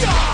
Yeah!